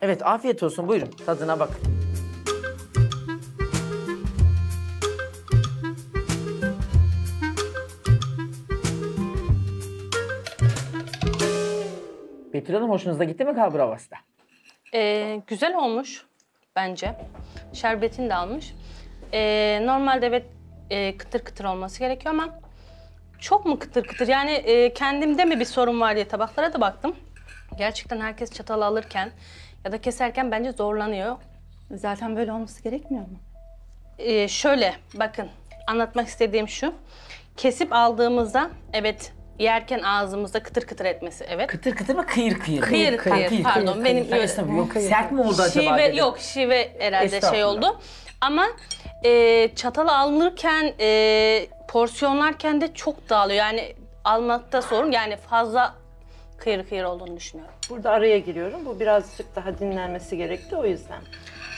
Evet afiyet olsun buyurun tadına bak. Betül Hanım hoşunuza gitti mi Kabravas'ta? Ee, güzel olmuş bence. Şerbetini de almış. Ee, normalde evet e, kıtır kıtır olması gerekiyor ama çok mu kıtır kıtır? Yani e, kendimde mi bir sorun var diye tabaklara da baktım. Gerçekten herkes çatal alırken ya da keserken bence zorlanıyor. Zaten böyle olması gerekmiyor mu? Ee, şöyle bakın anlatmak istediğim şu. Kesip aldığımızda evet yerken ağzımızda kıtır kıtır etmesi evet. Kıtır kıtır mı kıyır kıyır? Kıyır kıyır, pardon benim Ben esnafım, yok sert mi oldu acaba şive dedim. yok şive herhalde şey oldu. Ama e, çatal alınırken e, porsiyonlarken de çok dağılıyor. Yani almakta sorun yani fazla kıyır kıyır olduğunu düşünüyorum. Burada araya giriyorum. Bu birazcık daha dinlenmesi gerekti o yüzden.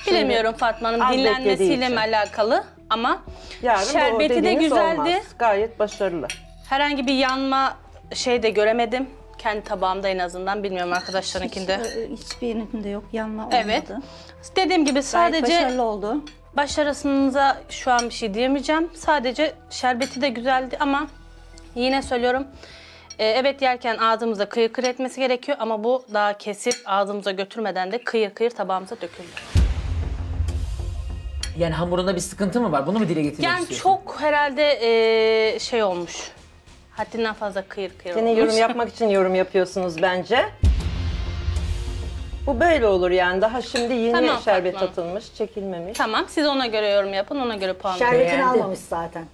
Bilemiyorum Fatma Hanım az beklediği dinlenmesiyle mi alakalı ama Yarın bu şerbeti de dediğiniz güzeldi. olmaz. Gayet başarılı. Herhangi bir yanma şey de göremedim. Kendi tabağımda en azından bilmiyorum arkadaşlarınkinde. Ee, Hiçbirinde yok. Yanma olmadı. Evet. Dediğim gibi Gayet sadece başarılı oldu. Başarısınıza şu an bir şey diyemeyeceğim. Sadece şerbeti de güzeldi ama yine söylüyorum. E, evet yerken ağzımıza kıyır kıyır etmesi gerekiyor ama bu daha kesip ağzımıza götürmeden de kıyır kıyır tabağımıza döküldü. Yani hamurunda bir sıkıntı mı var? Bunu mu dile getirmek Yani istiyorsun? çok herhalde e, şey olmuş. Haddinden fazla kıyır kıyır Yine olmuş. yorum yapmak için yorum yapıyorsunuz bence. Bu böyle olur yani. Daha şimdi yeni Tamam, şerbet Fatma. atılmış, çekilmemiş. Tamam siz ona göre yorum yapın ona göre puan verin. Şerbetini Beğendim. almamış zaten.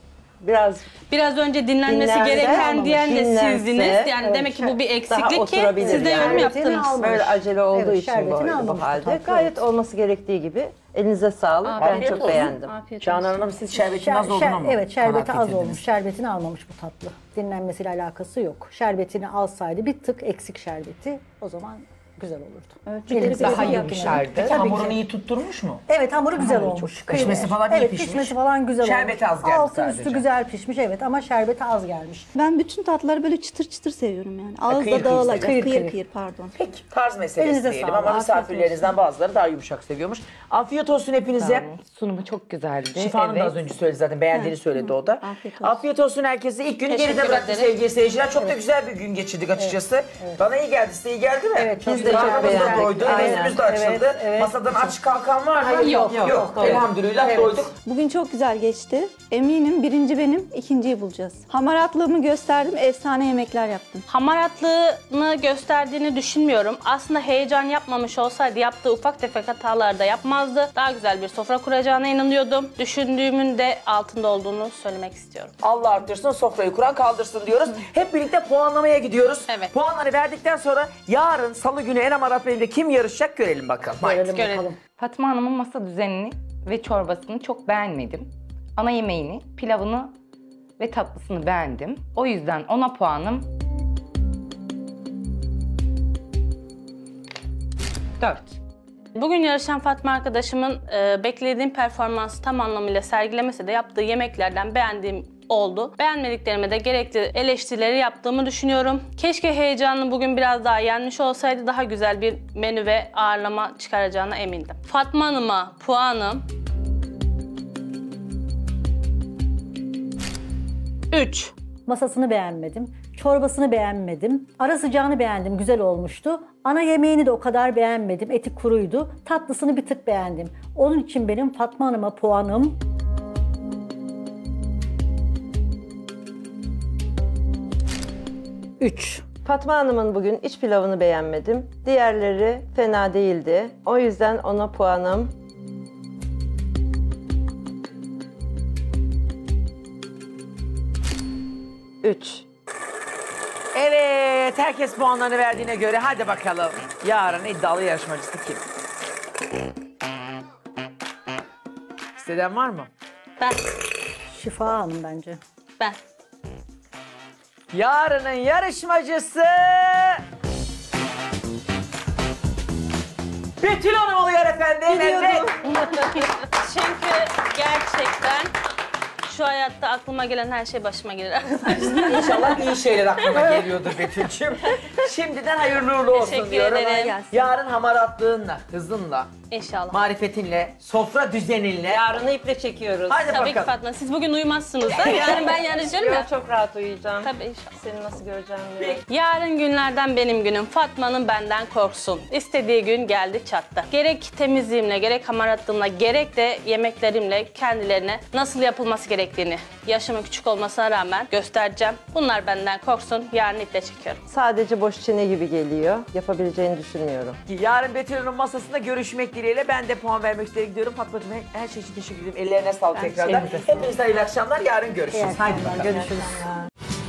Biraz Biraz önce dinlenmesi Dinlense, gereken diyen de sizdiniz. Yani evet, demek ki bu bir eksiklik ki siz de yani. yorum yaptınız. almamış. böyle acele olduğu Evet, için bu, şerbetini bu halde. tatlı, Gayet olması gerektiği gibi. Elinize sağlık. Afiyet ben çok olsun. beğendim. Afiyet Canan. Hanım siz şerbetin Şer- az olduğunu şer- mu? Evet şerbeti az olmuş. Şerbetini almamış bu tatlı. Dinlenmesiyle alakası yok. Şerbetini alsaydı bir tık eksik şerbeti o zaman güzel olurdu. Ölçüleri yapmışlar. Peki Tabii hamurunu ki. iyi tutturmuş mu? Evet hamuru güzel Hamuru olmuş. çok- pişmesi falan iyi evet, pişmiş. pişmesi falan güzel Şerbeti olmuş. az gelmiş Altı sadece. üstü güzel pişmiş evet ama şerbeti az gelmiş. Ben bütün tatlıları böyle çıtır çıtır seviyorum yani. kıyır Ağızda kıyır dağılacak. seviyorum. Kıyır Kıyır kıyır, pardon. Peki tarz meselesi Elinize diyelim sağlık, ama afiyet misafirlerinizden bazıları daha yumuşak seviyormuş. Afiyet olsun hepinize. Sunumu çok güzeldi. Şifa Hanım da az önce söyledi zaten beğendiğini söyledi o da. Afiyet olsun. Afiyet olsun herkese. İlk günü Teşekkür geride bıraktı ederim. sevgili seyirciler. Çok da güzel bir gün geçirdik açıkçası. Bana iyi geldi. Size iyi geldi mi? Evet, çok Biz de çok Karnımız da beğendik. doydu. Aynen. Gözümüz de açıldı. Evet, evet. Masadan aç kalkan var mı? Hayır, yok, yok, yok. Elhamdülillah Evet. doyduk. Bugün çok güzel geçti. Eminim birinci benim, ikinciyi bulacağız. Hamaratlığımı gösterdim, efsane yemekler yaptım. Hamaratlığı gösterdiğini düşünmüyorum. Aslında heyecan yapmamış olsaydı yaptığı ufak tefek hatalar da yapmazdı. Daha güzel bir sofra kuracağına inanıyordum. Düşündüğümün de altında olduğunu söylemek istiyorum. Allah arttırsın, sofrayı kuran kaldırsın diyoruz. Hep birlikte puanlamaya gidiyoruz. Evet. Puanları verdikten sonra yarın salı günü Enem Arat Bey'imle kim yarışacak görelim bakalım. Haydi. Görelim. bakalım. Fatma Hanım'ın masa düzenini ve çorbasını çok beğenmedim. Ana yemeğini, pilavını ve tatlısını beğendim. O yüzden ona puanım 4. Bugün yarışan Fatma arkadaşımın e, beklediğim performansı tam anlamıyla sergilemese de yaptığı yemeklerden beğendiğim oldu. Beğenmediklerime de gerekli eleştirileri yaptığımı düşünüyorum. Keşke heyecanını bugün biraz daha yenmiş olsaydı daha güzel bir menü ve ağırlama çıkaracağına emindim. Fatma Hanım'a puanım 3. Masasını beğenmedim. Çorbasını beğenmedim. Ara sıcağını beğendim. Güzel olmuştu. Ana yemeğini de o kadar beğenmedim. Eti kuruydu. Tatlısını bir tık beğendim. Onun için benim Fatma Hanım'a puanım 3. Fatma Hanım'ın bugün iç pilavını beğenmedim. Diğerleri fena değildi. O yüzden ona puanım Üç. Evet, herkes puanlarını verdiğine göre hadi bakalım. Yarın iddialı yarışmacısı kim? İsteden var mı? Ben. Şifa Hanım bence. Ben. Yarının yarışmacısı... Betül Hanım oluyor efendim. Evet. Çünkü gerçekten Şu hayatta aklıma gelen her şey başıma gelir. İnşallah iyi şeyler aklına geliyordur Betül'cüğüm. Şimdiden hayırlı uğurlu olsun Teşekkür diyorum. ederim. Yarın hamaratlığınla, hızınla, İnşallah. marifetinle, sofra düzeninle. Yarını iple çekiyoruz. Hadi Tabii ki bakalım. Fatma. Siz bugün uyumazsınız da. Yarın ben yarışırım ya. çok rahat uyuyacağım. Tabii inşallah. Seni nasıl göreceğim diye. Yarın günlerden benim günüm. Fatma'nın benden korksun. İstediği gün geldi çattı. Gerek temizliğimle, gerek hamaratlığımla, gerek de yemeklerimle kendilerine nasıl yapılması gerektiğini yaşımın küçük olmasına rağmen göstereceğim. Bunlar benden korksun. Yarın iple çekiyorum. Sadece boş çene gibi geliyor. Yapabileceğini düşünmüyorum. Yarın Betül Hanım masasında görüşmek dileğiyle ben de puan vermek üzere gidiyorum. Fatma'cığım her- her şey için teşekkür ederim. Ellerine sağlık tekrardan. Hepinize hayırlı akşamlar. Yarın görüşürüz. Haydi bakalım. Görüşürüz.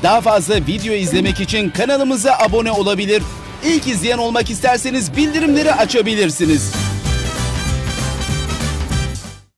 Daha fazla video izlemek için kanalımıza abone olabilir. İlk izleyen olmak isterseniz bildirimleri açabilirsiniz.